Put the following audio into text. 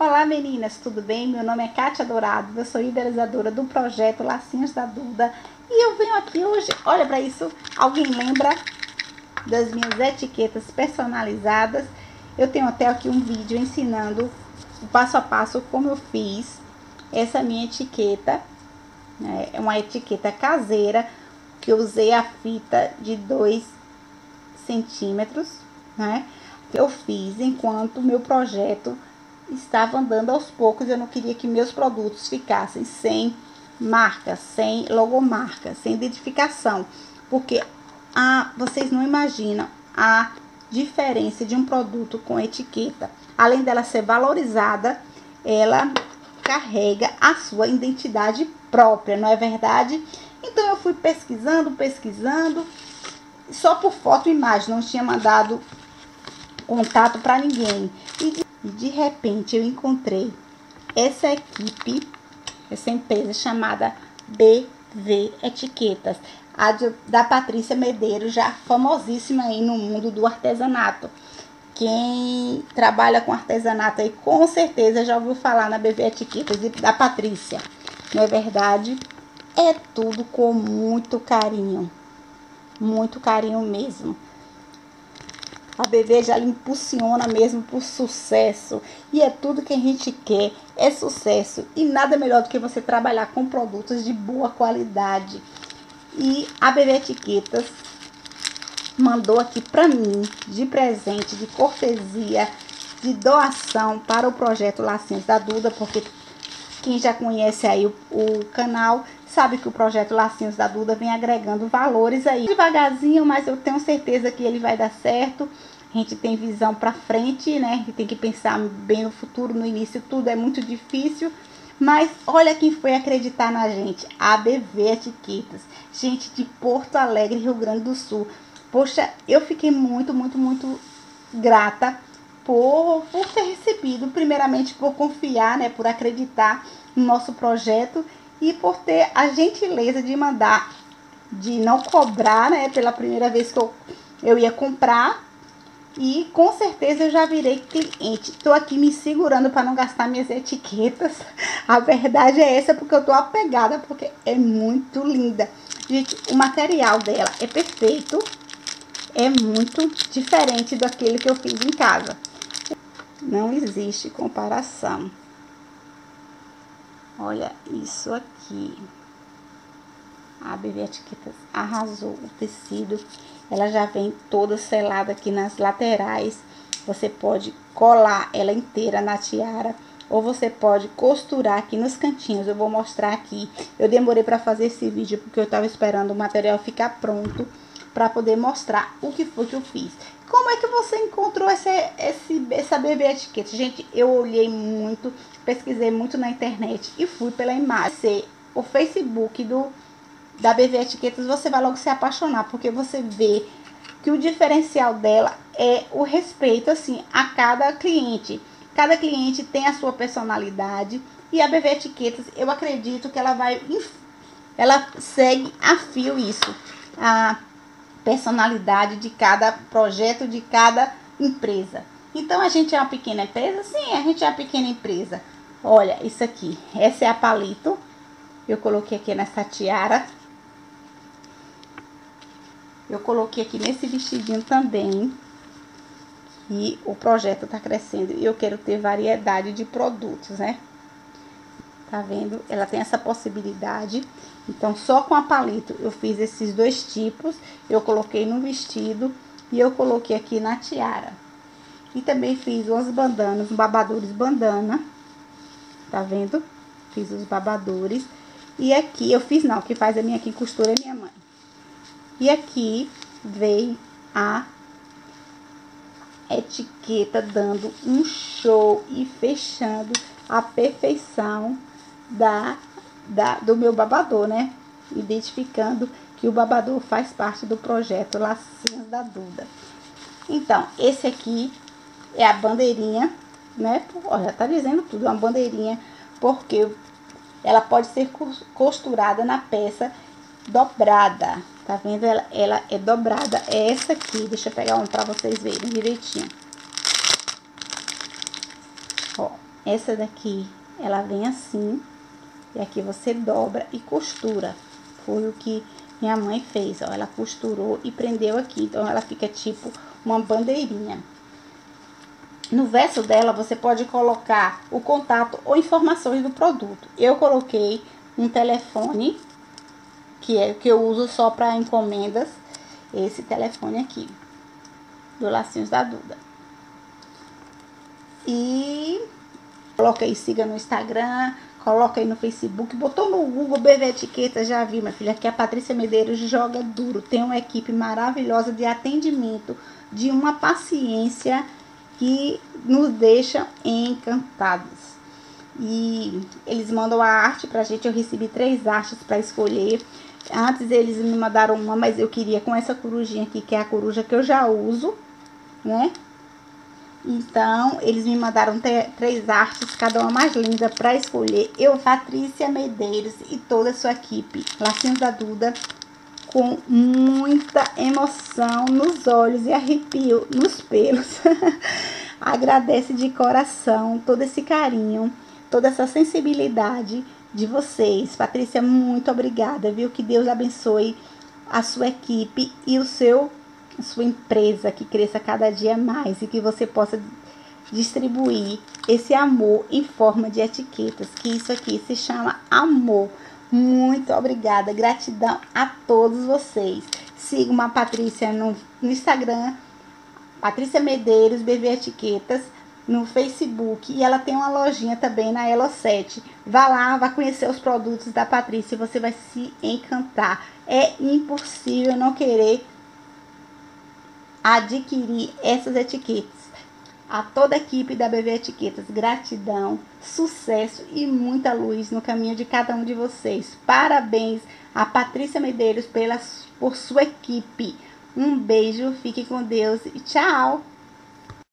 Olá meninas, tudo bem? Meu nome é Kátia Dourado, eu sou idealizadora do projeto Lacinhos da Duda e eu venho aqui hoje, olha para isso, alguém lembra das minhas etiquetas personalizadas? Eu tenho até aqui um vídeo ensinando o passo a passo como eu fiz essa minha etiqueta, né? é uma etiqueta caseira que eu usei a fita de 2 centímetros, né? Eu fiz enquanto meu projeto estava andando aos poucos. Eu não queria que meus produtos ficassem sem marca, sem logomarca, sem identificação, porque a, vocês não imaginam a diferença de um produto com etiqueta. Além dela ser valorizada, ela carrega a sua identidade própria, não é verdade? Então eu fui pesquisando, pesquisando, só por foto e imagem, não tinha mandado contato para ninguém. E e de repente eu encontrei essa equipe, essa empresa chamada BV Etiquetas, a de, da Patrícia Medeiros, já famosíssima aí no mundo do artesanato. Quem trabalha com artesanato aí com certeza já ouviu falar na BV Etiquetas da Patrícia. Não é verdade? É tudo com muito carinho. Muito carinho mesmo. A bebê já lhe impulsiona mesmo por sucesso. E é tudo que a gente quer, é sucesso. E nada melhor do que você trabalhar com produtos de boa qualidade. E a Bebê Etiquetas mandou aqui para mim, de presente, de cortesia, de doação para o projeto Lacinhos da Duda, porque quem já conhece aí o, o canal sabe que o projeto Lacinhos da Duda vem agregando valores aí devagarzinho, mas eu tenho certeza que ele vai dar certo. A gente tem visão para frente, né? Tem que pensar bem no futuro, no início tudo é muito difícil. Mas olha quem foi acreditar na gente, ABV Etiquetas, gente de Porto Alegre, Rio Grande do Sul. Poxa, eu fiquei muito, muito, muito grata por, por ter recebido, primeiramente por confiar, né, por acreditar no nosso projeto e por ter a gentileza de mandar, de não cobrar, né, pela primeira vez que eu, eu ia comprar, e com certeza eu já virei cliente. Estou aqui me segurando para não gastar minhas etiquetas. A verdade é essa, porque eu estou apegada, porque é muito linda. Gente, o material dela é perfeito. É muito diferente daquele que eu fiz em casa. Não existe comparação. Olha isso aqui. A BB Etiquetas arrasou o tecido. Ela já vem toda selada aqui nas laterais. Você pode colar ela inteira na tiara ou você pode costurar aqui nos cantinhos. Eu vou mostrar aqui. Eu demorei para fazer esse vídeo porque eu estava esperando o material ficar pronto para poder mostrar o que foi que eu fiz. Como é que você encontrou esse, esse, essa bebê etiqueta? Gente, eu olhei muito, pesquisei muito na internet e fui pela imagem. O Facebook do da BV Etiquetas, você vai logo se apaixonar, porque você vê que o diferencial dela é o respeito, assim, a cada cliente. Cada cliente tem a sua personalidade e a BV Etiquetas, eu acredito que ela vai, ela segue a fio isso, a personalidade de cada projeto, de cada empresa. Então, a gente é uma pequena empresa? Sim, a gente é uma pequena empresa. Olha, isso aqui, essa é a palito. Eu coloquei aqui nessa tiara eu coloquei aqui nesse vestidinho também. E o projeto tá crescendo. E eu quero ter variedade de produtos, né? Tá vendo? Ela tem essa possibilidade. Então, só com a palito eu fiz esses dois tipos. Eu coloquei no vestido e eu coloquei aqui na tiara. E também fiz umas bandanas, babadores bandana. Tá vendo? Fiz os babadores. E aqui eu fiz não, que faz a minha aqui costura é minha mãe. E aqui vem a etiqueta dando um show e fechando a perfeição da, da do meu babador, né? Identificando que o babador faz parte do projeto Lacinhas da Duda. Então, esse aqui é a bandeirinha, né? Olha, tá dizendo tudo, uma bandeirinha, porque ela pode ser costurada na peça dobrada. Tá vendo? Ela, ela é dobrada. É essa aqui. Deixa eu pegar um pra vocês verem direitinho. Ó, essa daqui, ela vem assim. E aqui você dobra e costura. Foi o que minha mãe fez, ó. Ela costurou e prendeu aqui. Então, ela fica tipo uma bandeirinha. No verso dela, você pode colocar o contato ou informações do produto. Eu coloquei um telefone, que é que eu uso só para encomendas. Esse telefone aqui, do Lacinhos da Duda. E coloca aí, siga no Instagram, coloca aí no Facebook, botou no Google BV Etiqueta, já vi, minha filha, que a Patrícia Medeiros joga duro, tem uma equipe maravilhosa de atendimento, de uma paciência que nos deixa encantados. E eles mandam a arte pra gente, eu recebi três artes para escolher. Antes eles me mandaram uma, mas eu queria com essa corujinha aqui, que é a coruja que eu já uso, né? Então, eles me mandaram três artes, cada uma mais linda, para escolher. Eu, Patrícia Medeiros e toda a sua equipe, Lacinhos da Duda, com muita emoção nos olhos e arrepio nos pelos. Agradece de coração todo esse carinho, toda essa sensibilidade de vocês. Patrícia, muito obrigada, viu? Que Deus abençoe a sua equipe e o seu sua empresa que cresça cada dia mais e que você possa distribuir esse amor em forma de etiquetas, que isso aqui se chama amor. Muito obrigada, gratidão a todos vocês. Siga uma Patrícia no, no Instagram, Patrícia Medeiros, BV Etiquetas, no Facebook e ela tem uma lojinha também na Elo7. Vá lá, vá conhecer os produtos da Patrícia e você vai se encantar. É impossível não querer adquirir essas etiquetas. A toda a equipe da BV Etiquetas, gratidão, sucesso e muita luz no caminho de cada um de vocês. Parabéns a Patrícia Medeiros pela, por sua equipe. Um beijo, fique com Deus e tchau!